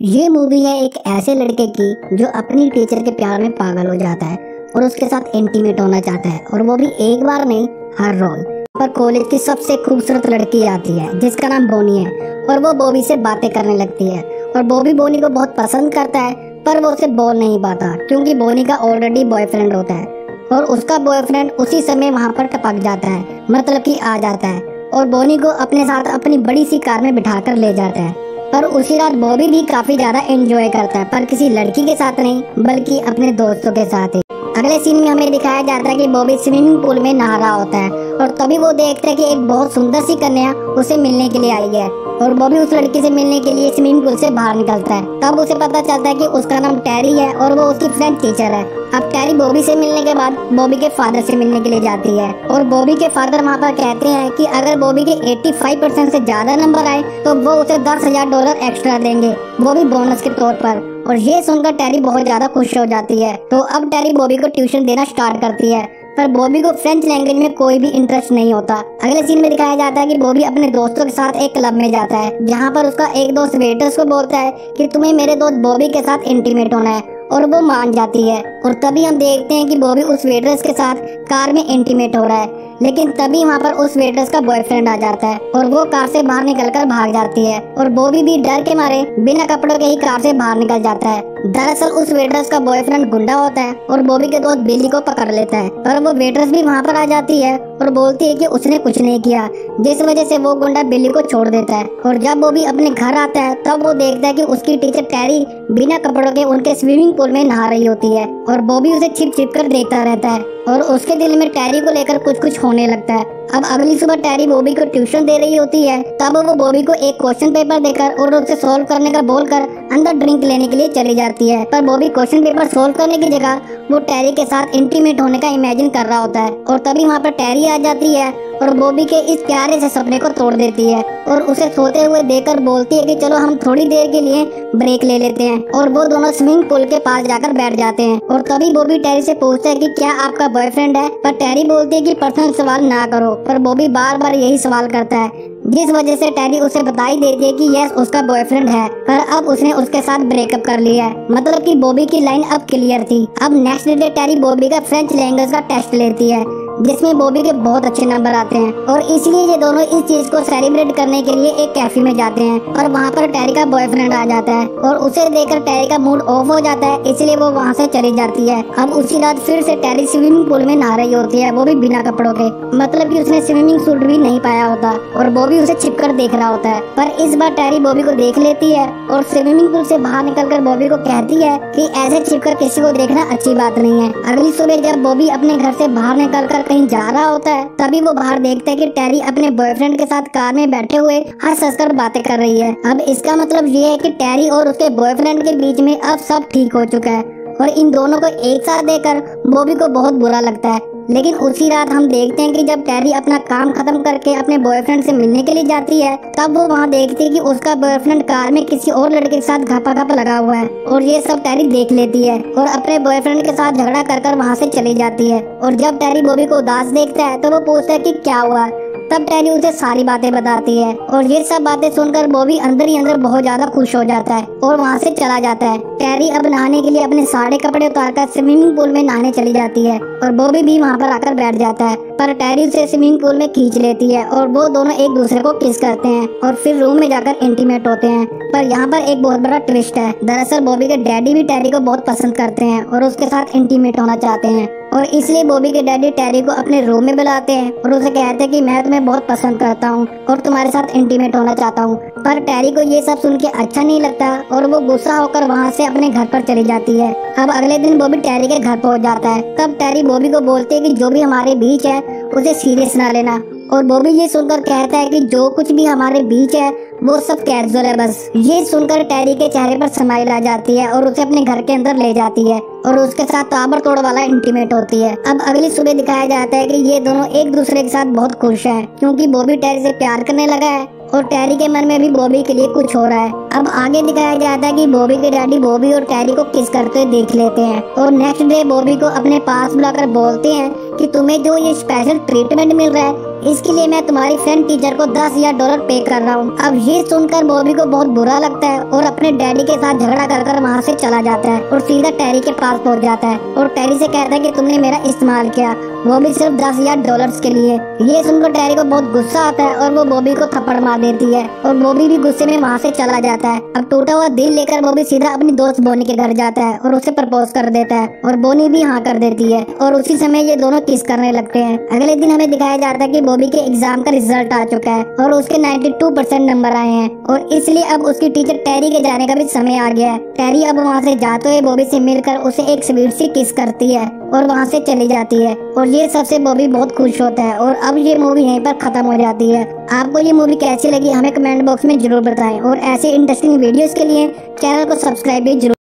ये मूवी है एक ऐसे लड़के की जो अपनी टीचर के प्यार में पागल हो जाता है और उसके साथ इंटीमेट होना चाहता है और वो भी एक बार नहीं, हर रोज। पर कॉलेज की सबसे खूबसूरत लड़की आती है, जिसका नाम बोनी है और वो बॉबी से बातें करने लगती है। और बॉबी बोनी को बहुत पसंद करता है, पर वो उसे बोल नहीं पाता, क्योंकि बोनी का ऑलरेडी बॉयफ्रेंड होता है। और उसका बॉयफ्रेंड उसी समय वहाँ पर टपक जाता है मतलब कि आ जाता है। और बोनी को अपने साथ अपनी बड़ी सी कार में बिठाकर ले जाता है। पर उसी रात बॉबी भी काफ़ी ज़्यादा एंजॉय करता है, पर किसी लड़की के साथ नहीं, बल्कि अपने दोस्तों के साथ ही। अगले सीन में हमें दिखाया जाता है कि बॉबी स्विमिंग पूल में नहा रहा होता है, और तभी वो देखता है कि एक बहुत सुंदर सी कन्या उसे मिलने के लिए आई है। और बॉबी उस लड़की से मिलने के लिए स्विमिंग पूल से बाहर निकलता है। तब उसे पता चलता है कि उसका नाम टैरी है और वो उसकी फ्रेंड टीचर है। अब टैरी बॉबी से मिलने के बाद बॉबी के फादर से मिलने के लिए जाती है और बॉबी के फादर वहाँ पर कहते हैं कि अगर बॉबी के 85 परसेंट से ज़्यादा नंबर आए तो वो उसे दस हज़ार डॉलर एक्स्ट्रा देंगे, वो भी बोनस के तौर पर। और ये सुनकर टैरी बहुत ज़्यादा खुश हो जाती है। तो अब टैरी बॉबी को ट्यूशन देना स्टार्ट करती है। पर बॉबी को फ्रेंच लैंग्वेज में कोई भी इंटरेस्ट नहीं होता। अगले सीन में दिखाया जाता है कि बॉबी अपने दोस्तों के साथ एक क्लब में जाता है, जहाँ पर उसका एक दोस्त वेटर्स को बोलता है कि तुम्हें मेरे दोस्त बॉबी के साथ इंटीमेट होना है, और वो मान जाती है। और तभी हम देखते हैं कि बॉबी उस वेटर्स के साथ कार में इंटीमेट हो रहा है। लेकिन तभी वहाँ पर उस वेटर्स का बॉयफ्रेंड आ जाता है और वो कार से बाहर निकलकर भाग जाती है और बॉबी भी डर के मारे बिना कपड़ों के ही कार से बाहर निकल जाता है। दरअसल उस वेटर्स का बॉयफ्रेंड गुंडा होता है और बॉबी के दोस्त बिल्ली को पकड़ लेता है पर वो वेटर्स भी वहाँ पर आ जाती है और बोलती है कि उसने कुछ नहीं किया, जिस वजह से वो गुंडा बिल्ली को छोड़ देता है। और जब वो भी अपने घर आता है, तब वो देखता है कि उसकी टीचर टैरी बिना कपड़ों के उनके स्विमिंग पूल में नहा रही होती है और बॉबी उसे छिप छिप कर देखता रहता है और उसके दिल में टैरी को लेकर कुछ कुछ होने लगता है। अब अगली सुबह टैरी बॉबी को ट्यूशन दे रही होती है, तब वो बॉबी को एक क्वेश्चन पेपर देकर और उसे सोल्व करने का बोलकर अंदर ड्रिंक लेने के लिए चली जाती है। पर बॉबी क्वेश्चन पेपर सोल्व करने की जगह वो टैरी के साथ इंटीमेट होने का इमेजिन कर रहा होता है और तभी वहाँ पर टैरी आ जाती है और बॉबी के इस प्यारे से सपने को तोड़ देती है और उसे सोते हुए देखकर बोलती है कि चलो हम थोड़ी देर के लिए ब्रेक ले लेते हैं और वो दोनों स्विमिंग पूल के पास जाकर बैठ जाते हैं और तभी बॉबी टैरी से पूछता है कि क्या आपका बॉयफ्रेंड है? पर टैरी बोलती है कि पर्सनल सवाल ना करो। पर बॉबी बार बार यही सवाल करता है। जिस वजह से टेरी उसे बता ही देती है कि यस, उसका बॉयफ्रेंड है, पर अब उसने उसके साथ ब्रेकअप कर लिया है। मतलब कि बॉबी की लाइन अब क्लियर थी। अब नेक्स्ट डे टेरी बॉबी का फ्रेंच लैंग्वेज का टेस्ट लेती है। जिसमें बॉबी के बहुत अच्छे नंबर आते हैं। और इसलिए ये दोनों इस चीज़ को सेलिब्रेट करने के लिए एक कैफ़े में जाते हैं। और वहाँ पर टेरी का बॉयफ्रेंड आ जाता है। और उसे देखकर टेरी का मूड ऑफ़ हो जाता है, इसलिए वो वहाँ से चली जाती है। अब उसी रात फिर से टेरी स्विमिंग पूल में नहा रही होती है, वो भी बिना कपड़ों के। मतलब की उसने स्विमिंग सूट भी नहीं पाया होता। और बॉबी उसे छिप देख रहा होता है। पर इस बार टेरी बॉबी को देख लेती है। और स्विमिंग पूल से बाहर निकलकर बॉबी को कहती है कि ऐसे छिपकर किसी को देखना अच्छी बात नहीं है। अगली सुबह जब बॉबी अपने घर से बाहर निकलकर कहीं जा रहा होता है, तभी वो बाहर देखते हैं कि टेरी अपने बॉयफ्रेंड के साथ कार में बैठे हुए हंस कर बातें कर रही है। अब इसका मतलब ये है कि टेरी और उसके बॉयफ्रेंड के बीच में अब सब ठीक हो चुका है और इन दोनों को एक साथ देखकर बॉबी को बहुत बुरा लगता है। लेकिन उसी रात हम देखते हैं कि जब टेरी अपना काम खत्म करके अपने बॉयफ्रेंड से मिलने के लिए जाती है, तब वो वहाँ देखती है कि उसका बॉयफ्रेंड कार में किसी और लड़के के साथ घपा घपा लगा हुआ है और ये सब टेरी देख लेती है और अपने बॉयफ्रेंड के साथ झगड़ा कर कर वहाँ से चली जाती है। और जब टेरी बॉबी को उदास देखता है तो वो पूछता है की क्या हुआ? तब टैरी उसे सारी बातें बताती है और ये सब बातें सुनकर बॉबी अंदर ही अंदर बहुत ज़्यादा खुश हो जाता है और वहाँ से चला जाता है। टैरी अब नहाने के लिए अपने सारे कपड़े उतार कर स्विमिंग पूल में नहाने चली जाती है और बॉबी भी वहाँ पर आकर बैठ जाता है। पर टैरी उसे स्विमिंग पूल में खींच लेती है और वो दोनों एक दूसरे को किस करते हैं और फिर रूम में जाकर इंटीमेट होते हैं। पर यहाँ पर एक बहुत बड़ा ट्विस्ट है। दरअसल बॉबी के डैडी भी टैरी को बहुत पसंद करते हैं और उसके साथ इंटीमेट होना चाहते हैं। और इसलिए बॉबी के डैडी टेरी को अपने रूम में बुलाते हैं और उसे कहते हैं कि मैं तुम्हें बहुत पसंद करता हूँ और तुम्हारे साथ इंटीमेट होना चाहता हूँ। पर टेरी को ये सब सुन के अच्छा नहीं लगता और वो गुस्सा होकर वहाँ से अपने घर पर चली जाती है। अब अगले दिन बॉबी टेरी के घर पहुँच जाता है। तब टेरी बॉबी को बोलती है की जो भी हमारे बीच है, उसे सीरियस ना लेना। और बॉबी ये सुनकर कहता है कि जो कुछ भी हमारे बीच है, वो सब कैजुअल है बस। ये सुनकर टेरी के चेहरे पर स्माइल आ जाती है और उसे अपने घर के अंदर ले जाती है और उसके साथ ताबड़ तोड़ वाला इंटीमेट होती है। अब अगली सुबह दिखाया जाता है कि ये दोनों एक दूसरे के साथ बहुत खुश हैं, क्योंकि बॉबी टेरी से प्यार करने लगा है और टैरी के मन में भी बॉबी के लिए कुछ हो रहा है। अब आगे दिखाया जाता है कि बॉबी के डैडी बॉबी और टैरी को किस करते देख लेते हैं और नेक्स्ट डे बॉबी को अपने पास बुलाकर बोलते हैं कि तुम्हें जो ये स्पेशल ट्रीटमेंट मिल रहा है, इसके लिए मैं तुम्हारी फ्रेंड टीचर को दस हज़ार डॉलर पे कर रहा हूँ। अब ये सुनकर बॉबी को बहुत बुरा लगता है और अपने डैडी के साथ झगड़ा कर कर वहाँ से चला जाता है और सीधा टेरी के पास पहुँच जाता है और टेरी से कहता है कि तुमने मेरा इस्तेमाल किया, वो भी सिर्फ़ दस हज़ार डॉलर के लिए। ये सुनकर टेरी को बहुत गुस्सा आता है और वो बॉबी को थप्पड़ मार देती है और बॉबी भी गुस्से में वहाँ से चला जाता है। अब टूटा हुआ दिल लेकर बॉबी सीधा अपनी दोस्त बोनी के घर जाता है और उसे प्रपोज कर देता है और बोनी भी हाँ कर देती है और उसी समय ये दोनों किस करने लगते हैं। अगले दिन हमें दिखाया जाता है की बॉबी के एग्ज़ाम का रिज़ल्ट आ चुका है और उसके नाइन्टी टू परसेंट नंबर आए हैं। और इसलिए अब उसकी टीचर टेरी के जाने का भी समय आ गया है। टेरी अब वहाँ से जाते हुए बॉबी से मिलकर उसे एक स्वीट सी किस करती है और वहाँ से चली जाती है। और ये सबसे बॉबी बहुत खुश होता है और अब ये मूवी यहीं पर खत्म हो जाती है। आपको ये मूवी कैसी लगी हमें कमेंट बॉक्स में ज़रूर बताएँ। और ऐसे इंटरेस्टिंग वीडियोस के लिए चैनल को सब्सक्राइब भी ज़रूर